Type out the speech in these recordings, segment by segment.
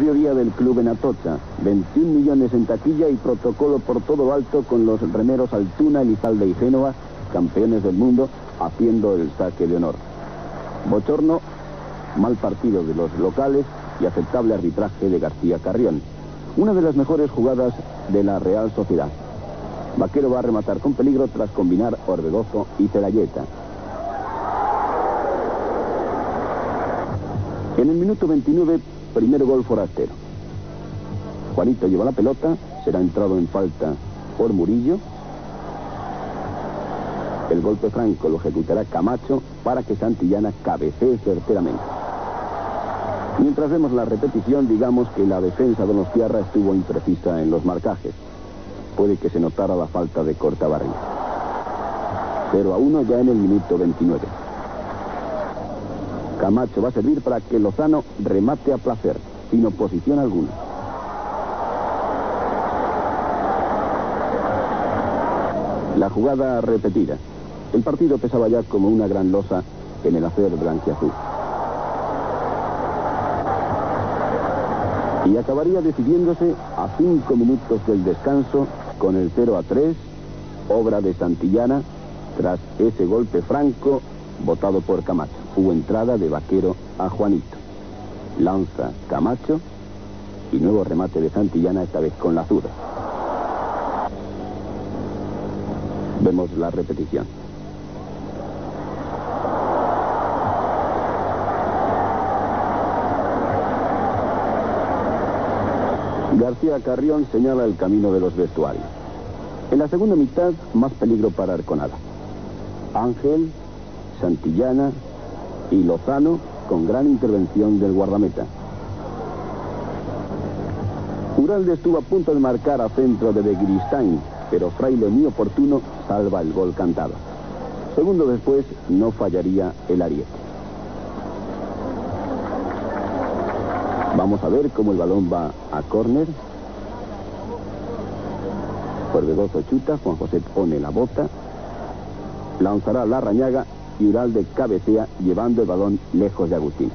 Día del club en Atocha, 21 millones en taquilla y protocolo por todo alto con los remeros Altuna, Elizalde y Génova, campeones del mundo, haciendo el saque de honor. Bochorno, mal partido de los locales y aceptable arbitraje de García Carrión. Una de las mejores jugadas de la Real Sociedad. Vaquero va a rematar con peligro tras combinar Orbegozo y Celayeta. En el minuto 29, primer gol forastero. Juanito lleva la pelota, será entrado en falta por Murillo. El golpe franco lo ejecutará Camacho para que Santillana cabecee certeramente. Mientras vemos la repetición, digamos que la defensa de Donostiarra estuvo imprecisa en los marcajes. Puede que se notara la falta de Cortabarri. Pero a uno ya en el minuto 29. Camacho va a servir para que Lozano remate a placer, sin oposición alguna. La jugada repetida. El partido pesaba ya como una gran losa en el hacer blanquiazul. Y acabaría decidiéndose a cinco minutos del descanso con el 0 a 3, obra de Santillana, tras ese golpe franco votado por Camacho. Hubo entrada de Vaquero a Juanito. Lanza Camacho y nuevo remate de Santillana, esta vez con la zurda. Vemos la repetición. García Carrión señala el camino de los vestuarios. En la segunda mitad, más peligro para Arconada. Ángel, Santillana y Lozano con gran intervención del guardameta. Uralde estuvo a punto de marcar a centro de Begristain, pero Fraile muy oportuno salva el gol cantado. Segundo después no fallaría el ariete. Vamos a ver cómo el balón va a córner. Corvedoso chuta, Juan José pone la bota, lanzará la rañaga y Uralde cabecea llevando el balón lejos de Agustín.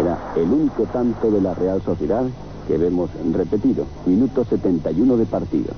Era el único tanto de la Real Sociedad que vemos repetido, minuto 71 de partido.